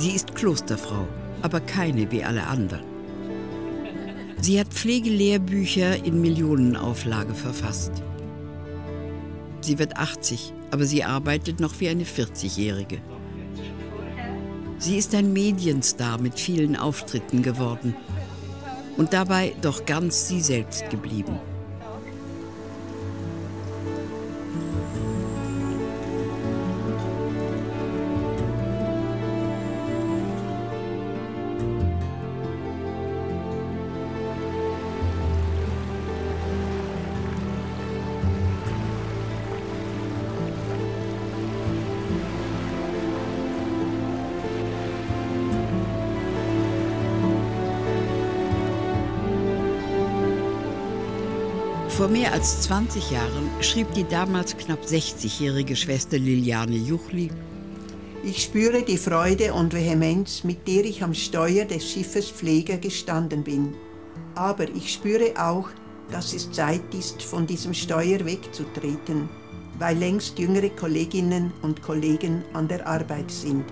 Sie ist Klosterfrau, aber keine wie alle anderen. Sie hat Pflegelehrbücher in Millionenauflage verfasst. Sie wird 80, aber sie arbeitet noch wie eine 40-Jährige. Sie ist ein Medienstar mit vielen Auftritten geworden und dabei doch ganz sie selbst geblieben. Vor mehr als 20 Jahren schrieb die damals knapp 60-jährige Schwester Liliane Juchli, ich spüre die Freude und Vehemenz, mit der ich am Steuer des Schiffes Pflege gestanden bin. Aber ich spüre auch, dass es Zeit ist, von diesem Steuer wegzutreten, weil längst jüngere Kolleginnen und Kollegen an der Arbeit sind.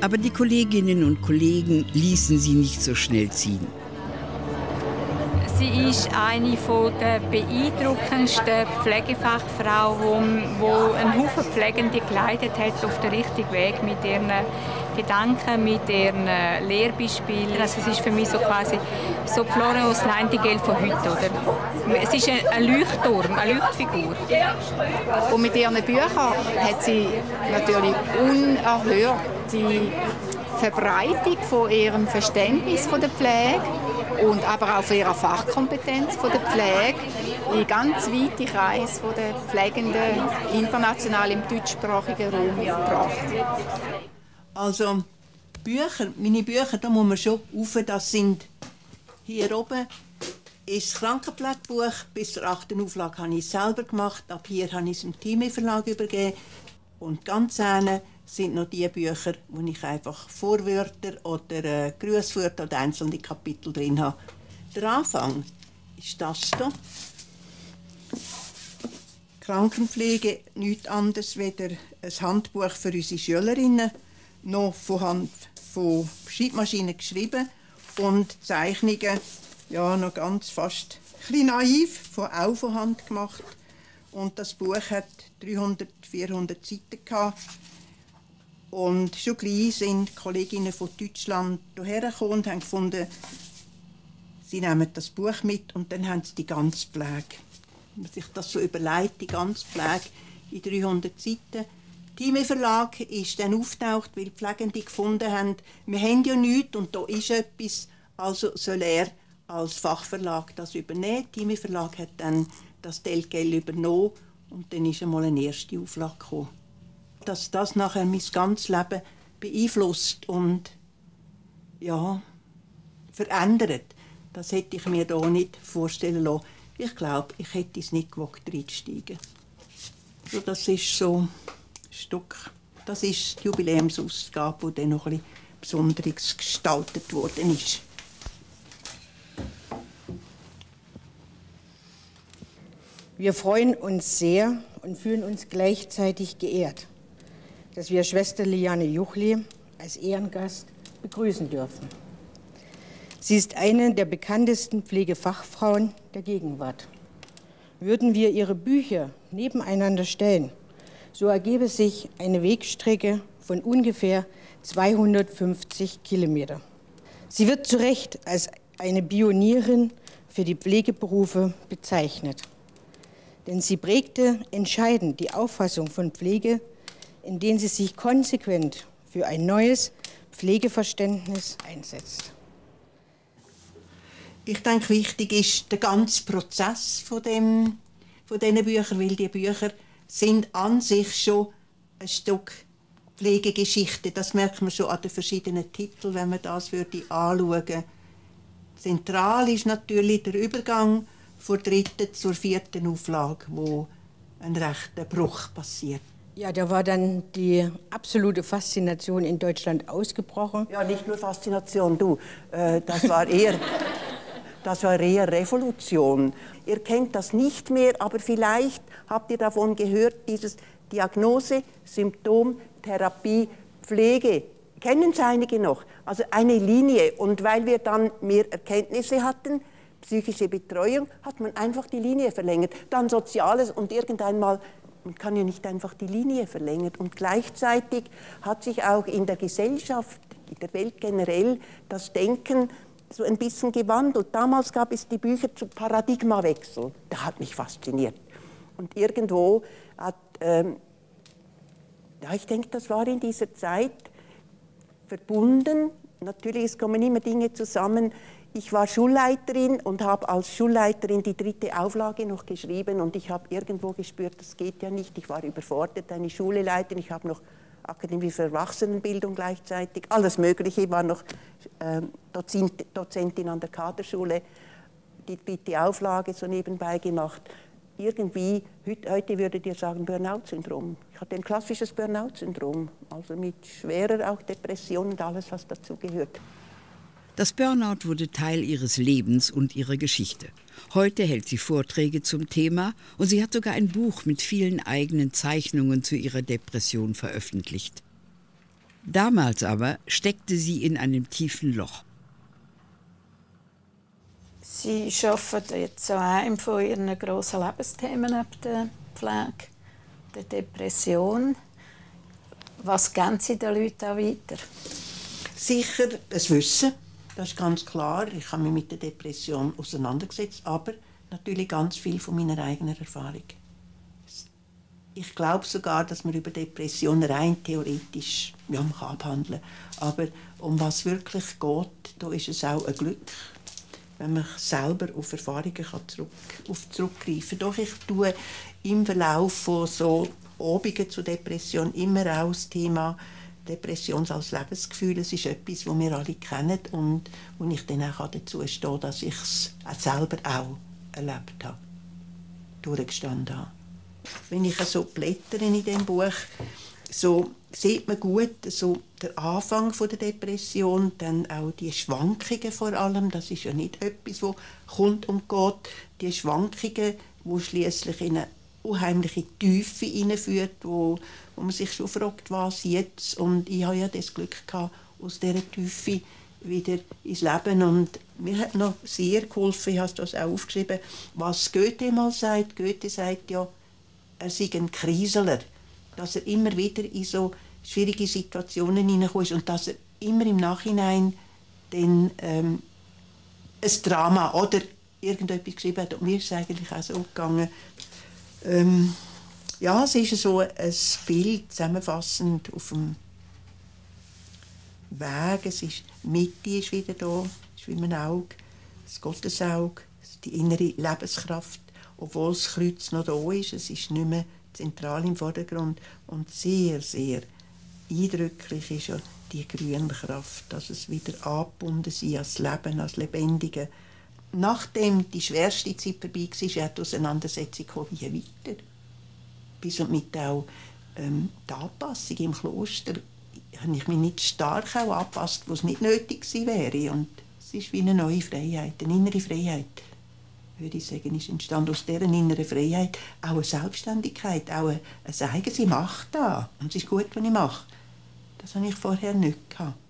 Aber die Kolleginnen und Kollegen ließen sie nicht so schnell ziehen. Sie ist eine der beeindruckendsten Pflegefachfrauen, die einen Haufen Pflegende geleitet hat auf den richtigen Weg mit ihren Gedanken, mit ihren Lehrbeispielen. Also es ist für mich so quasi so Florence Nightingale von heute. Oder? Es ist ein Leuchtturm, eine Leuchtfigur. Und mit ihren Büchern hat sie natürlich unerhört die Verbreitung von ihrem Verständnis von der Pflege und aber auch von ihrer Fachkompetenz von der Pflege in ganz weite Kreise von der Pflegenden international im deutschsprachigen Raum gebracht. Also Bücher, meine Bücher, da muss man schon auf, das sind hier oben ist das Krankenpflegebuch. Bis zur achten Auflage habe ich es selber gemacht. Ab hier habe ich es dem Team Verlag übergeben. Und ganz hinten sind noch die Bücher, wo ich einfach Vorwörter oder äh, Grußwörter oder einzelne Kapitel drin habe. Der Anfang ist das hier. Krankenpflege nichts anderes als ein Handbuch für unsere Schülerinnen, noch von Hand von Schreibmaschinen geschrieben und Zeichnungen, ja, noch ganz fast ein naiv, von, auch von Hand gemacht. Und das Buch hat 300, 400 Seiten gehabt. Und schon gleich sind Kolleginnen von Deutschland hierher gekommen und haben gefunden, sie nehmen das Buch mit und dann haben sie die ganze Pflege. Wenn man sich das so überlegt, die ganze Pflege in 300 Seiten. Time Verlag ist dann auftaucht, weil die Pflegende gefunden haben, wir haben ja nichts und da ist etwas, also soll er als Fachverlag das übernehmen. Time Verlag hat dann das Telgel übernommen und dann ist einmal eine erste Auflage gekommen dass das nachher mein ganzes Leben beeinflusst und ja, verändert. Das hätte ich mir da nicht vorstellen lassen. Ich glaube, ich hätte es nicht gewagt, reinsteigen. Also das ist so ein Stück, das ist die Jubiläumsausgabe, die dann noch ein bisschen besonderes gestaltet worden ist. Wir freuen uns sehr und fühlen uns gleichzeitig geehrt, dass wir Schwester Liane Juchli als Ehrengast begrüßen dürfen. Sie ist eine der bekanntesten Pflegefachfrauen der Gegenwart. Würden wir ihre Bücher nebeneinander stellen, so ergebe sich eine Wegstrecke von ungefähr 250 Kilometer. Sie wird zu Recht als eine Pionierin für die Pflegeberufe bezeichnet. Denn sie prägte entscheidend die Auffassung von Pflege in denen sie sich konsequent für ein neues Pflegeverständnis einsetzt. Ich denke, wichtig ist der ganze Prozess von, dem, von diesen Büchern, weil die Bücher sind an sich schon ein Stück Pflegegeschichte. Das merkt man schon an den verschiedenen Titeln, wenn man das würde anschauen Zentral ist natürlich der Übergang von der dritten zur vierten Auflage, wo ein rechter Bruch passiert. Ja, da war dann die absolute Faszination in Deutschland ausgebrochen. Ja, nicht nur Faszination, du. Äh, das war eher, das war eher Revolution. Ihr kennt das nicht mehr, aber vielleicht habt ihr davon gehört, dieses Diagnose, Symptom, Therapie, Pflege. Kennen Sie einige noch? Also eine Linie. Und weil wir dann mehr Erkenntnisse hatten, psychische Betreuung, hat man einfach die Linie verlängert. Dann Soziales und irgendeinmal, man kann ja nicht einfach die Linie verlängern. Und gleichzeitig hat sich auch in der Gesellschaft, in der Welt generell, das Denken so ein bisschen gewandelt. Damals gab es die Bücher zu Paradigmawechsel. Der hat mich fasziniert. Und irgendwo hat, ähm, ja, ich denke, das war in dieser Zeit verbunden. Natürlich, es kommen immer Dinge zusammen. Ich war Schulleiterin und habe als Schulleiterin die dritte Auflage noch geschrieben und ich habe irgendwo gespürt, das geht ja nicht. Ich war überfordert, eine Schule leiten. Ich habe noch Akademie für Erwachsenenbildung gleichzeitig, alles Mögliche, war noch äh, Dozentin an der Kaderschule, die dritte Auflage so nebenbei gemacht. Irgendwie, heute würdet ihr sagen Burnout-Syndrom. Ich hatte ein klassisches Burnout-Syndrom, also mit schwerer auch Depression und alles, was dazu gehört. Das Burnout wurde Teil ihres Lebens und ihrer Geschichte. Heute hält sie Vorträge zum Thema und sie hat sogar ein Buch mit vielen eigenen Zeichnungen zu ihrer Depression veröffentlicht. Damals aber steckte sie in einem tiefen Loch. Sie arbeitet jetzt an einem von ihren grossen Lebensthemen ab der Pflege, der Depression. Was geben Sie den Leuten auch weiter? Sicher das Wissen das ist ganz klar. Ich habe mich mit der Depression auseinandergesetzt, aber natürlich ganz viel von meiner eigenen Erfahrung. Ich glaube sogar, dass man über Depressionen rein theoretisch ja, man kann abhandeln kann. Aber um was wirklich geht, da ist es auch ein Glück, wenn man selber auf Erfahrungen kann zurück, auf zurückgreifen kann. Doch ich tue im Verlauf von so Obungen zu Depression immer auch das Thema Depression als Lebensgefühl, ist etwas, das wir alle kennen und wo ich dann auch dazu stehe, dass ich es selber auch erlebt habe, durchgestanden habe. Wenn ich so blättere in dem Buch, so sieht man gut so der Anfang der Depression, dann auch die Schwankungen vor allem, das ist ja nicht etwas, wo kommt und geht, die Schwankungen, wo schließlich in eine unheimliche Tiefe hineinführt, wo, wo man sich schon fragt, was jetzt. Und ich habe ja das Glück gehabt, aus dieser Tiefe wieder ins Leben. Und mir hat noch sehr geholfen, ich habe das auch aufgeschrieben, was Goethe mal sagt. Goethe sagt ja, er sei ein Kriseler, dass er immer wieder in so schwierige Situationen hineinkommt und dass er immer im Nachhinein dann ähm, ein Drama oder irgendetwas geschrieben hat. Und mir ist es eigentlich auch so gegangen, ähm, ja, es ist so ein Bild zusammenfassend auf dem Weg. Es ist, die Mitte ist wieder da, ist wie ein Auge, das Gottesauge, die innere Lebenskraft, obwohl das Kreuz noch da ist. Es ist nicht mehr zentral im Vordergrund und sehr, sehr eindrücklich ist ja die grüne Kraft, dass es wieder angebunden ist als Leben, als Lebendige nachdem die schwerste Zeit vorbei war, ist die Auseinandersetzung wie weiter. Bis und mit auch ähm, die Anpassung im Kloster habe ich mich nicht stark auch angepasst, wo es nicht nötig gewesen wäre. Und es ist wie eine neue Freiheit, eine innere Freiheit, würde ich sagen, ist entstanden. Aus dieser inneren Freiheit auch eine Selbstständigkeit, auch eine, eine eigene Macht da. Und es ist gut, was ich mache. Das habe ich vorher nicht gehabt.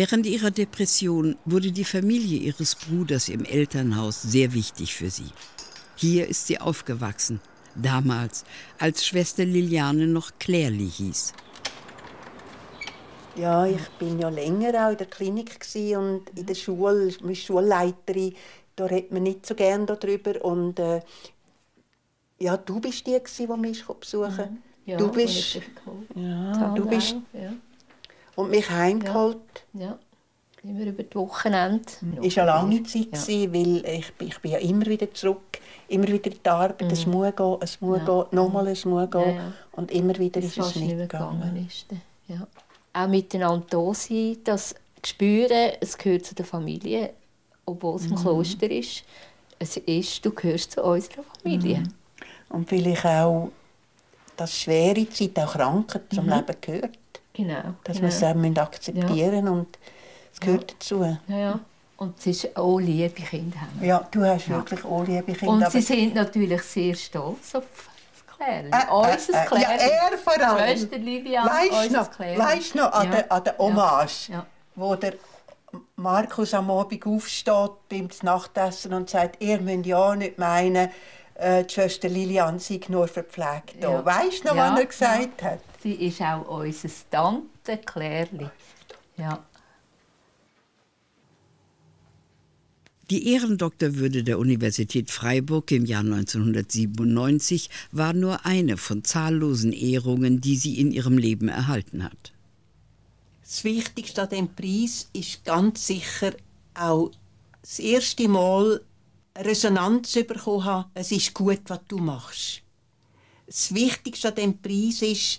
Während ihrer Depression wurde die Familie ihres Bruders im Elternhaus sehr wichtig für sie. Hier ist sie aufgewachsen, damals, als Schwester Liliane noch Clairly hieß. Ja, ich bin ja länger auch in der Klinik und in der Schule, ich Schulleiterin, da redet man nicht so gerne darüber und äh, ja, du bist die, die mich besuchen mhm. ja, du bist, ja, du bist ja und mich heimgeholt. Ja. ja. Immer über die Wochenende. Es war eine lange Zeit, ja. weil ich, ich bin ja immer wieder zurück, immer wieder in die Arbeit, mhm. es muss gehen, es muss ja. gehen, nochmal es muss gehen. Ja, Und immer wieder das ist es nicht gegangen. Ist, ja. Auch miteinander da sein, das spüren, es gehört zu der Familie, obwohl es im mhm. Kloster ist. Es ist, du gehörst zu unserer Familie. Mhm. Und vielleicht auch, dass schwere Zeit, auch Krankheit zum mhm. Leben gehört. Genau. Dass genau. wir es akzeptieren ja. und es gehört ja. dazu. Ja, ja. Und es ist auch liebe Kinder. Ja, du hast ja. wirklich auch liebe Kinder. Und sie sind natürlich sehr stolz auf das Klärli. Äh, unser äh. Ja, er vor allem. Schwester Lilian, weißt Weißt noch an, ja. der, an der Hommage, ja. wo der Markus am Abend aufsteht beim Nachtessen und sagt, ihr müsst ja nicht meinen, äh, die Schwester Lilian sei nur verpflegt. Ja. Weißt du noch, ja, was er gesagt ja. hat? Sie ist auch unser Tante Klärli. Ja. Die Ehrendoktorwürde der Universität Freiburg im Jahr 1997 war nur eine von zahllosen Ehrungen, die sie in ihrem Leben erhalten hat. Das Wichtigste an dem Preis ist ganz sicher auch das erste Mal Resonanz bekommen haben, es ist gut, was du machst. Das Wichtigste an dem Preis ist,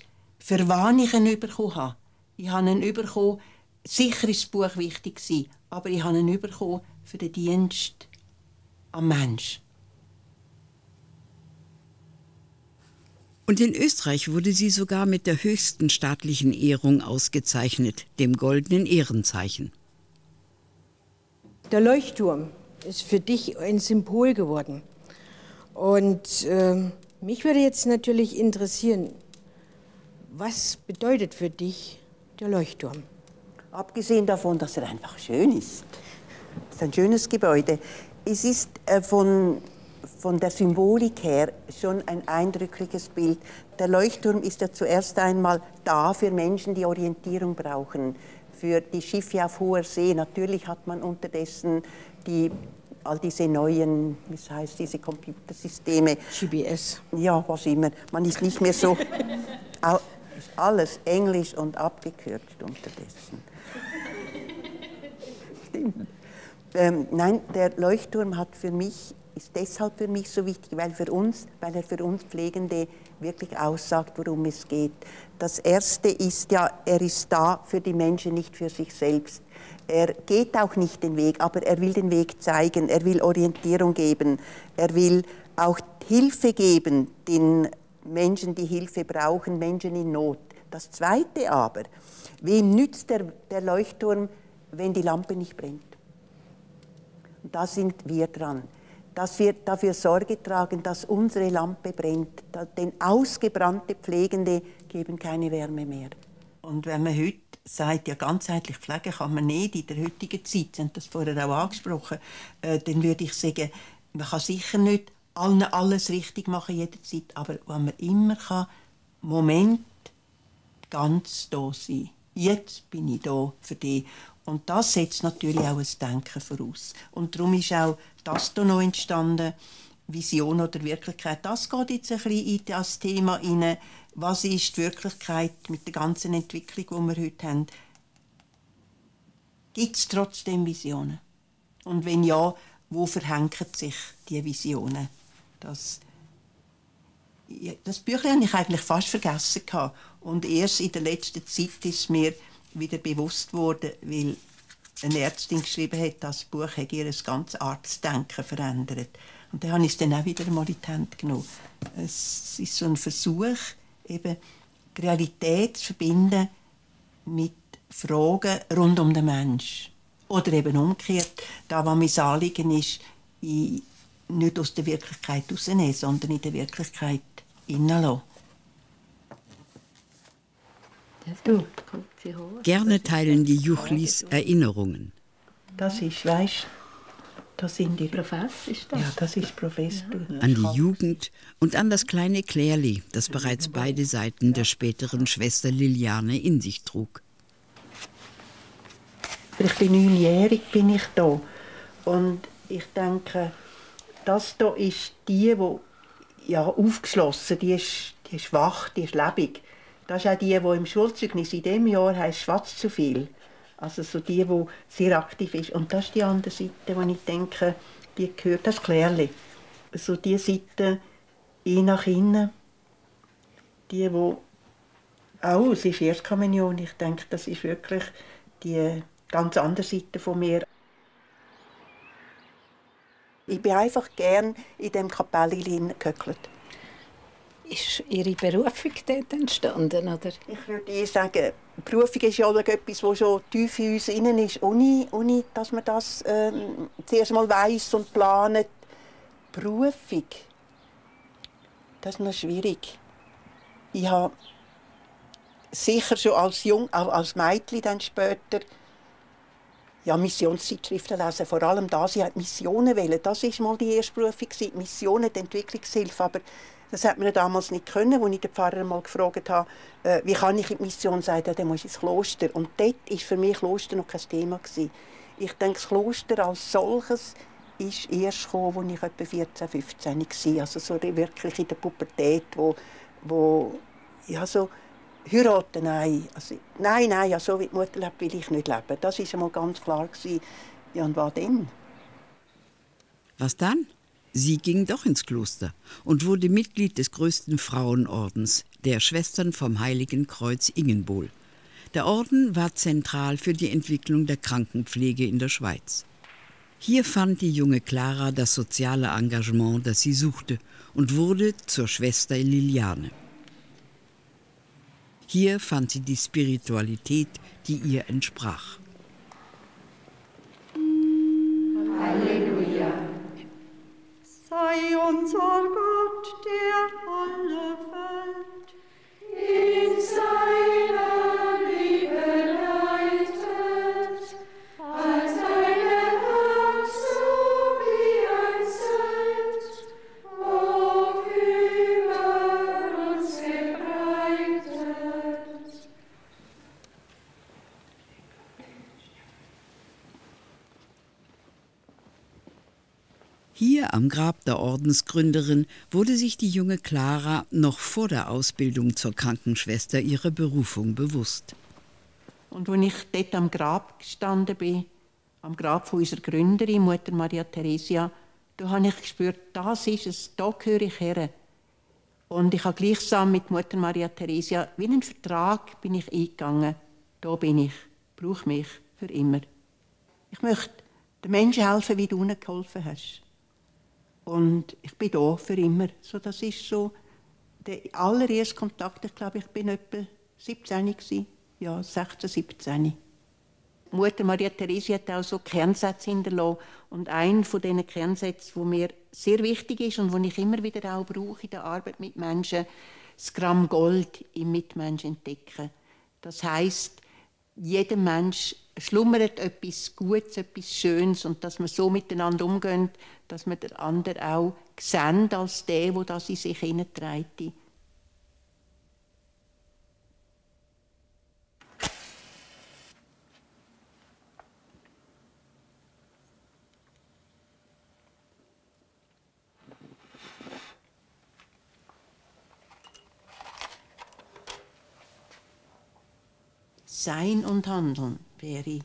für was ich ihn bekommen habe. Ich habe ihn bekommen, sicher ist das Buch wichtig aber ich habe ihn bekommen für den Dienst am Mensch. Und in Österreich wurde sie sogar mit der höchsten staatlichen Ehrung ausgezeichnet, dem Goldenen Ehrenzeichen. Der Leuchtturm ist für dich ein Symbol geworden. Und äh, mich würde jetzt natürlich interessieren, was bedeutet für dich der Leuchtturm? Abgesehen davon, dass er einfach schön ist. Es ist ein schönes Gebäude. Es ist äh, von von der Symbolik her schon ein eindrückliches Bild. Der Leuchtturm ist ja zuerst einmal da für Menschen, die Orientierung brauchen, für die Schiffe auf hoher See. Natürlich hat man unterdessen die all diese neuen, wie heißt diese Computersysteme. GPS. Ja, was immer. Man ist nicht mehr so. alles Englisch und abgekürzt unterdessen. Stimmt. Ähm, nein, der Leuchtturm hat für mich ist deshalb für mich so wichtig, weil, für uns, weil er für uns Pflegende wirklich aussagt, worum es geht. Das Erste ist ja, er ist da für die Menschen, nicht für sich selbst. Er geht auch nicht den Weg, aber er will den Weg zeigen, er will Orientierung geben, er will auch Hilfe geben den Menschen, die Hilfe brauchen, Menschen in Not. Das Zweite aber, wem nützt der, der Leuchtturm, wenn die Lampe nicht brennt? Und da sind wir dran dass wir dafür Sorge tragen, dass unsere Lampe brennt. Denn ausgebrannte Pflegende geben keine Wärme mehr. Und wenn man heute sagt, ja, ganzheitlich pflegen kann man nicht in der heutigen Zeit, Sie haben das vorher auch angesprochen, äh, dann würde ich sagen, man kann sicher nicht allen alles richtig machen jederzeit, aber wenn man immer kann, Moment ganz da sein. Jetzt bin ich da für dich. Und das setzt natürlich auch ein Denken voraus. Und darum ist auch das hier noch entstanden, Vision oder Wirklichkeit. Das geht jetzt ein bisschen in das Thema hinein. Was ist die Wirklichkeit mit der ganzen Entwicklung, die wir heute haben? Gibt es trotzdem Visionen? Und wenn ja, wo verhängen sich diese Visionen? Das, das Büchlein habe ich eigentlich fast vergessen. Und erst in der letzten Zeit ist mir wieder bewusst wurde, weil eine Ärztin geschrieben hat, das Buch hat ihr ganzes Arztdenken verändert. Und dann habe ich es dann auch wieder mal in die Hand genommen. Es ist so ein Versuch, eben die Realität zu verbinden mit Fragen rund um den Menschen. Oder eben umgekehrt, da was mein Anliegen ist, nicht aus der Wirklichkeit rausnehmen, sondern in der Wirklichkeit hineinlassen. Gerne teilen die Juchlis Erinnerungen. Das ist, weißt das sind die. Profess ist das? Ja, das ist Professor. An die Jugend und an das kleine Klärli, das bereits beide Seiten der späteren Schwester Liliane in sich trug. Ich bin neunjährig bin ich da und ich denke, das hier ist die, wo ja aufgeschlossen, die ist, die ist wach, die ist lebendig. Das ist auch die, die im Schulzeugnis in diesem Jahr heißt «Schwarz zu viel». Also so die, die sehr aktiv ist. Und das ist die andere Seite, wo ich denke, die gehört, das Klärli. So die Seite, ich nach innen, die, wo auch, es ist Erstkommunion, ich denke, das ist wirklich die ganz andere Seite von mir. Ich bin einfach gern in dem Kapelle gehöckelt. Ist Ihre Berufung dort entstanden? Oder? Ich würde sagen, Berufung ist ja etwas, das schon tief in uns innen ist, ohne, ohne dass man das ähm, zuerst mal weiss und plant. Berufung. Das ist noch schwierig. Ich habe sicher schon als Jung, auch als Mädchen dann später, ja, Missionszeitschriften lesen. Vor allem da, sie hat Missionen wählen. Das war mal die erste Berufung, Missionen, die Entwicklungshilfe. Aber das hat man damals nicht können, als ich den Pfarrer mal gefragt habe, äh, wie kann ich in die Mission sagen, ja, dann muss ich ins Kloster. Und dort war für mich Kloster noch kein Thema. Gewesen. Ich denke, das Kloster als solches ist erst gekommen, als ich etwa 14, 15 war. Also so wirklich in der Pubertät, wo, wo ja, so heiraten, nein. Also, nein, nein, ja, so wie die Mutter lebt, will ich nicht leben. Das war einmal ganz klar. Gewesen. Ja, und was denn? Was dann? Sie ging doch ins Kloster und wurde Mitglied des größten Frauenordens, der Schwestern vom Heiligen Kreuz Ingenbol. Der Orden war zentral für die Entwicklung der Krankenpflege in der Schweiz. Hier fand die junge Clara das soziale Engagement, das sie suchte, und wurde zur Schwester Liliane. Hier fand sie die Spiritualität, die ihr entsprach. Halleluja. Sei unser Gott, der alle Welt Hier am Grab der Ordensgründerin wurde sich die junge Clara noch vor der Ausbildung zur Krankenschwester ihrer Berufung bewusst. Und als ich dort am Grab gestanden bin, am Grab von unserer Gründerin, Mutter Maria Theresia, da habe ich gespürt, das ist es, da gehöre ich her. Und ich habe gleichsam mit Mutter Maria Theresia wie einen Vertrag bin ich eingegangen. Da bin ich, brauche mich für immer. Ich möchte den Menschen helfen, wie du ihnen geholfen hast. Und ich bin da für immer. So, das ist so der allererste Kontakt. Ich glaube, ich bin etwa 17 gewesen. Ja, 16, 17. Mutter Maria Theresia hat auch so Kernsätze hinterlassen. Und ein von diesen Kernsätzen, wo mir sehr wichtig ist und wo ich immer wieder auch brauche in der Arbeit mit Menschen, das Gramm Gold im Mitmenschen entdecken. Das heißt, jedem Mensch schlummert etwas Gutes, etwas Schönes und dass man so miteinander umgeht, dass man den anderen auch sehen als der, der das in sich hineinträgt. Sein und Handeln wäre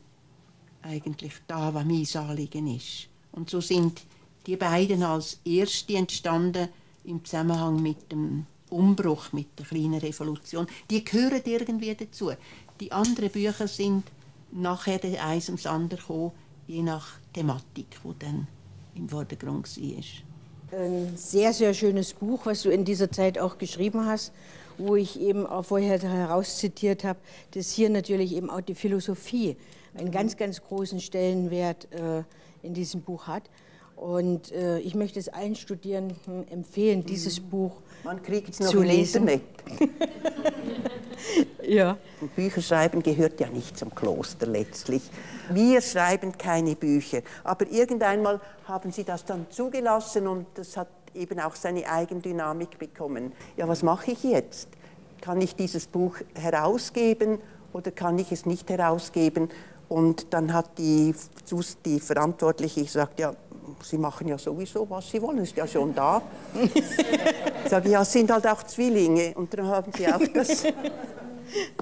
eigentlich da, was mein Anliegen ist. Und so sind die beiden als erste entstanden im Zusammenhang mit dem Umbruch, mit der kleinen Revolution. Die gehören irgendwie dazu. Die anderen Bücher sind nachher eins ums andere gekommen, je nach Thematik, die dann im Vordergrund war. Ein sehr, sehr schönes Buch, was du in dieser Zeit auch geschrieben hast, wo ich eben auch vorher herauszitiert habe, dass hier natürlich eben auch die Philosophie einen ganz, ganz großen Stellenwert äh, in diesem Buch hat. Und äh, ich möchte es allen Studierenden empfehlen, dieses mhm. Buch Man kriegt es noch lesen. Internet. ja. Und Bücher schreiben gehört ja nicht zum Kloster letztlich. Wir schreiben keine Bücher. Aber irgendeinmal haben sie das dann zugelassen und das hat eben auch seine Eigendynamik bekommen. Ja, was mache ich jetzt? Kann ich dieses Buch herausgeben oder kann ich es nicht herausgeben? Und dann hat die, die Verantwortliche gesagt, ja, Sie machen ja sowieso, was Sie wollen, ist ja schon da. ich sage, ja, es sind halt auch Zwillinge. Und dann haben Sie auch das,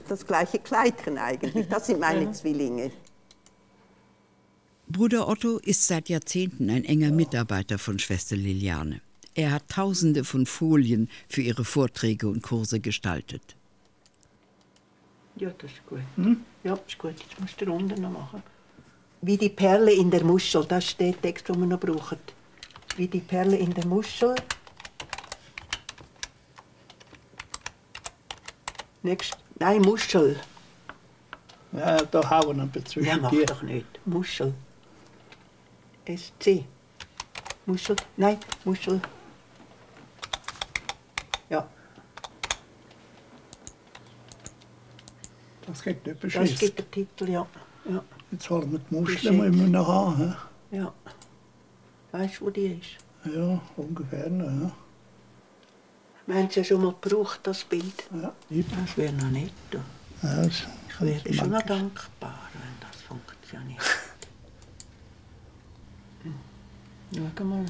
das gleiche Kleidchen eigentlich. Das sind meine Zwillinge. Bruder Otto ist seit Jahrzehnten ein enger Mitarbeiter von Schwester Liliane. Er hat Tausende von Folien für ihre Vorträge und Kurse gestaltet. Ja, das ist gut. Hm? Ja, ist gut. Jetzt musst du unten noch machen. Wie die Perle in der Muschel, das ist der Text, den wir noch brauchen. Wie die Perle in der Muschel. Nächst, nein, Muschel. Ja, da hauen wir ein bisschen Ja, mach dir. doch nicht. Muschel. SC. Muschel, nein, Muschel. Das gibt nicht Das beschissen. gibt der Titel, ja. ja. Jetzt holen wir die Muscheln mal immer noch an. Ja. Weißt du, wo die ist? Ja, ungefähr. Ja. Wir haben es ja schon mal gebraucht, das Bild. Ja, Das wäre noch nicht. du. Ja, das, Ich wäre schon noch dankbar, wenn das funktioniert. Schau mal.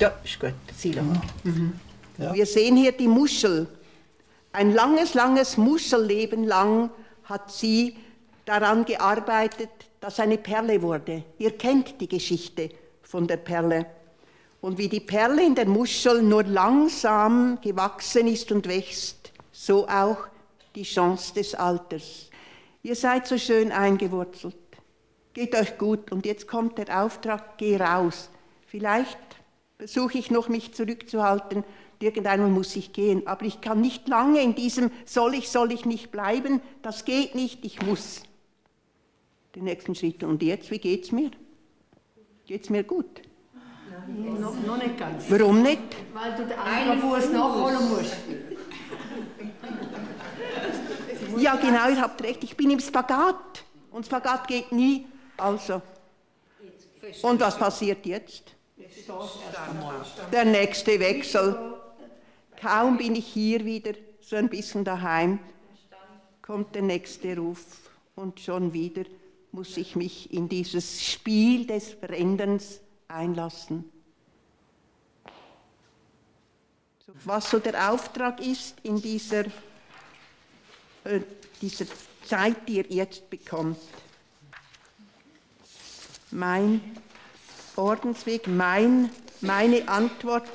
Ja, ist gut. Silo. Mhm. Wir sehen hier die Muschel. Ein langes, langes Muschelleben lang hat sie daran gearbeitet, dass eine Perle wurde. Ihr kennt die Geschichte von der Perle. Und wie die Perle in der Muschel nur langsam gewachsen ist und wächst, so auch die Chance des Alters. Ihr seid so schön eingewurzelt. Geht euch gut. Und jetzt kommt der Auftrag, geh raus. Vielleicht versuche ich noch, mich zurückzuhalten. Irgendeinmal muss ich gehen. Aber ich kann nicht lange in diesem soll ich, soll ich nicht bleiben. Das geht nicht, ich muss. Den nächsten Schritt. Und jetzt, wie geht's mir? Geht's mir gut? Noch, noch nicht ganz. Warum nicht? Weil du den anderen Fuß nachholen musst. Ja, genau, ihr habt recht. Ich bin im Spagat. Und Spagat geht nie. Also. Und was passiert jetzt? Der nächste Wechsel. Kaum bin ich hier wieder so ein bisschen daheim, kommt der nächste Ruf. Und schon wieder muss ich mich in dieses Spiel des Veränderns einlassen. Was so der Auftrag ist in dieser äh, dieser Zeit, die ihr jetzt bekommt. Mein Ordensweg, mein, meine Antwort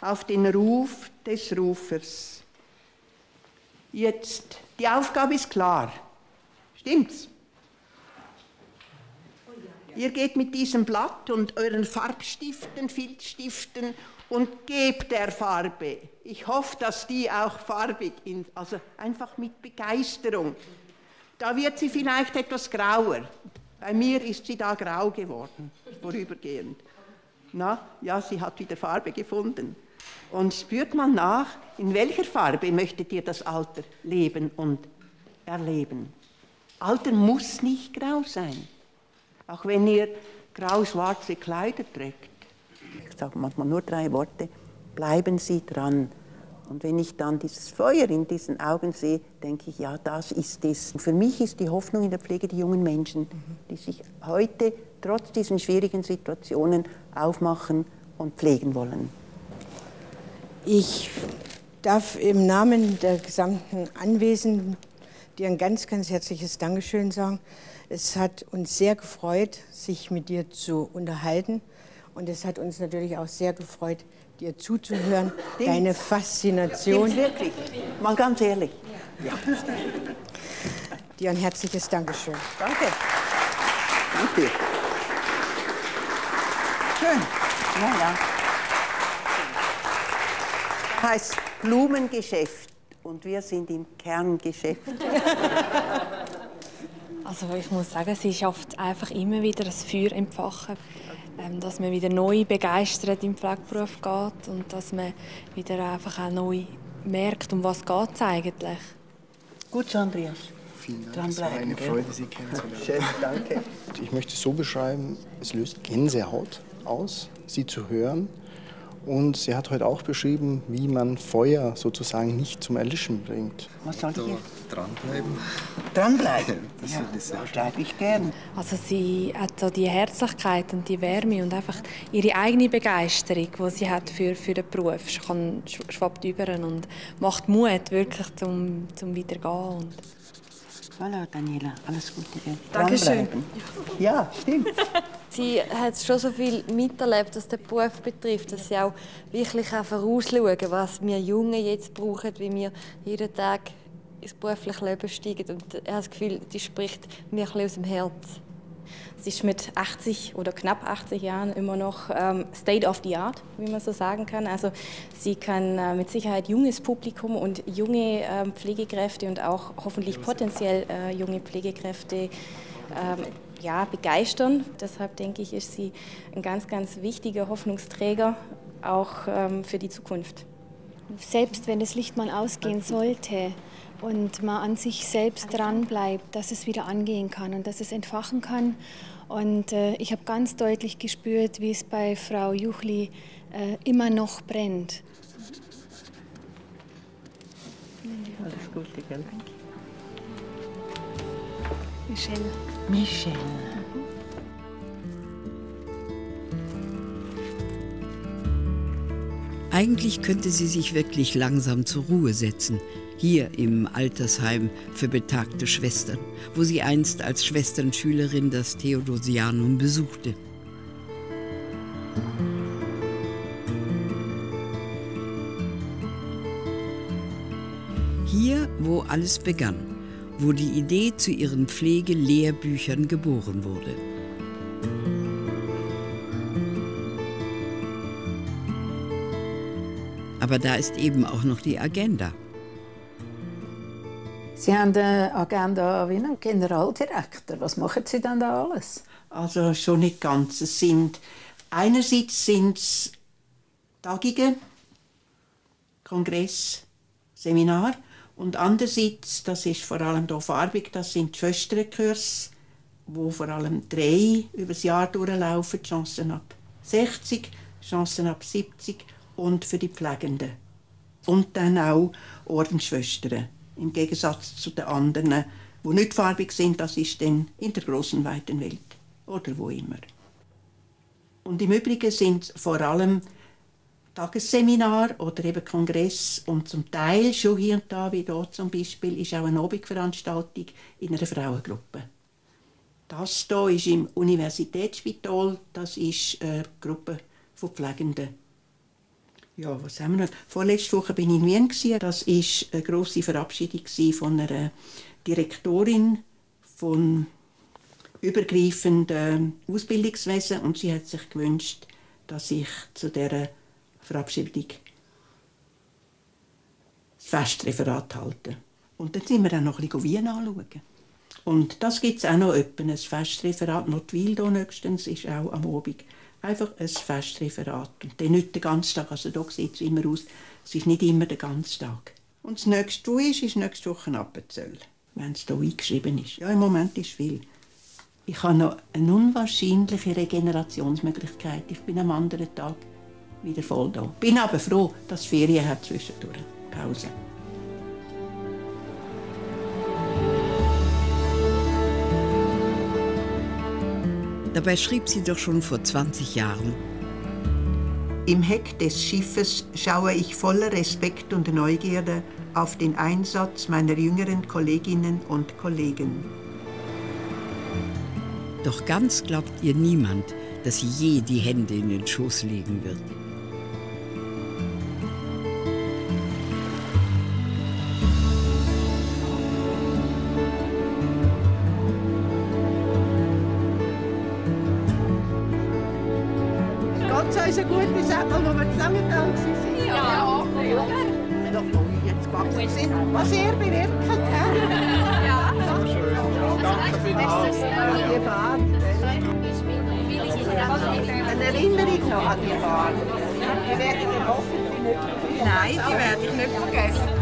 auf den Ruf des Rufers. Jetzt, die Aufgabe ist klar. Stimmt's? Ihr geht mit diesem Blatt und euren Farbstiften, Filzstiften und gebt der Farbe. Ich hoffe, dass die auch farbig sind, also einfach mit Begeisterung. Da wird sie vielleicht etwas grauer. Bei mir ist sie da grau geworden, vorübergehend. Na, ja, sie hat wieder Farbe gefunden. Und spürt mal nach, in welcher Farbe möchtet ihr das Alter leben und erleben. Alter muss nicht grau sein, auch wenn ihr grau-schwarze Kleider trägt ich sage manchmal nur drei Worte, bleiben Sie dran. Und wenn ich dann dieses Feuer in diesen Augen sehe, denke ich, ja, das ist es. Und für mich ist die Hoffnung in der Pflege die jungen Menschen, die sich heute trotz diesen schwierigen Situationen aufmachen und pflegen wollen. Ich darf im Namen der gesamten Anwesenden dir ein ganz, ganz herzliches Dankeschön sagen. Es hat uns sehr gefreut, sich mit dir zu unterhalten. Und es hat uns natürlich auch sehr gefreut, dir zuzuhören. Stimmt's? Deine Faszination. Stimmt's wirklich? Mal ganz ehrlich. Ja. Dir ein herzliches Dankeschön. Danke. Danke. Schön. Ja, ja. Heißt Blumengeschäft und wir sind im Kerngeschäft. Also ich muss sagen, sie schafft einfach immer wieder das Feuer entfachen, ähm, dass man wieder neu begeistert im Pflegeberuf geht und dass man wieder einfach auch neu merkt, um was geht es eigentlich. Gut, Andreas. Vielen Dank, es war eine gell? Freude, Sie kennenzulernen. Schön, danke. Ich möchte es so beschreiben, es löst Gänsehaut aus, Sie zu hören. Und sie hat heute auch beschrieben, wie man Feuer sozusagen nicht zum Erlischen bringt. Was soll ich? Dranbleiben. Dranbleiben? Das ja, ich sehr bleibe ich gern. Also sie hat so die Herzlichkeit und die Wärme und einfach ihre eigene Begeisterung, die sie hat für, für den Beruf, kann, schwappt über und macht Mut wirklich zum, zum Weitergehen. Und Voilà, Daniela, alles Gute. Dankeschön. Dranbleiben. Ja, stimmt. Sie hat schon so viel miterlebt, was den Beruf betrifft, dass sie auch wirklich auch vorausschauen, was wir Jungen jetzt brauchen, wie wir jeden Tag ins berufliche Leben steigen. Und ich habe das Gefühl, die spricht mir ein bisschen aus dem Herz. Sie ist mit 80 oder knapp 80 Jahren immer noch ähm, State of the Art, wie man so sagen kann. Also sie kann äh, mit Sicherheit junges Publikum und junge ähm, Pflegekräfte und auch hoffentlich potenziell äh, junge Pflegekräfte ähm, ja, begeistern. Deshalb denke ich, ist sie ein ganz, ganz wichtiger Hoffnungsträger auch ähm, für die Zukunft. Selbst wenn das Licht mal ausgehen sollte, und man an sich selbst dran bleibt, dass es wieder angehen kann und dass es entfachen kann. Und äh, ich habe ganz deutlich gespürt, wie es bei Frau Juchli äh, immer noch brennt. Alles Gute, gell? Michelle. Michelle. Eigentlich könnte sie sich wirklich langsam zur Ruhe setzen, hier im Altersheim für betagte Schwestern, wo sie einst als Schwesternschülerin das Theodosianum besuchte. Hier, wo alles begann, wo die Idee zu ihren Pflegelehrbüchern geboren wurde. Aber da ist eben auch noch die Agenda. Sie haben eine Agenda wie ein Generaldirektor. Was machen Sie denn da alles? Also schon nicht ganz. Es sind einerseits sind es Tagungen, Kongress, Seminar und andererseits, das ist vor allem hier farbig, das sind die Schwesternkurs, wo vor allem drei über das Jahr durchlaufen, Chancen ab 60, Chancen ab 70 und für die Pflegenden. Und dann auch Ordensschwestern. Im Gegensatz zu den anderen, die nicht farbig sind, das ist dann in der großen weiten Welt oder wo immer. Und im Übrigen sind vor allem Tagesseminar oder eben Kongress und zum Teil schon hier und da, wie dort zum Beispiel, ist auch eine Abendveranstaltung in einer Frauengruppe. Das hier ist im Universitätsspital, das ist eine Gruppe von Pflegenden. Ja, was haben wir noch? Vorletzte Woche bin ich in Wien. Das war eine grosse Verabschiedung von einer Direktorin von übergreifendem Ausbildungswesen und sie hat sich gewünscht, dass ich zu dieser Verabschiedung das Festreferat halte. Und dann sind wir dann noch ein bisschen Wien anschauen. Und das gibt es auch noch etwa, ein Festreferat. Notwil hier nächstens ist auch am Abend einfach ein Festreferat. Und dann nicht den ganzen Tag. Also da sieht es immer aus, es ist nicht immer der ganze Tag. Und das nächste, ist, ist nächste Woche Appenzell, wenn es hier eingeschrieben ist. Ja, im Moment ist viel. Ich habe noch eine unwahrscheinliche Regenerationsmöglichkeit. Ich bin am anderen Tag wieder voll da. Bin aber froh, dass Ferien hat zwischendurch. Pause. Dabei schrieb sie doch schon vor 20 Jahren. Im Heck des Schiffes schaue ich voller Respekt und Neugierde auf den Einsatz meiner jüngeren Kolleginnen und Kollegen. Doch ganz glaubt ihr niemand, dass sie je die Hände in den Schoß legen wird. Die Fahrt. Eine Erinnerung noch an die Fahrt. Die werde ich hoffentlich nicht vergessen. Nein, die werde ich nicht vergessen.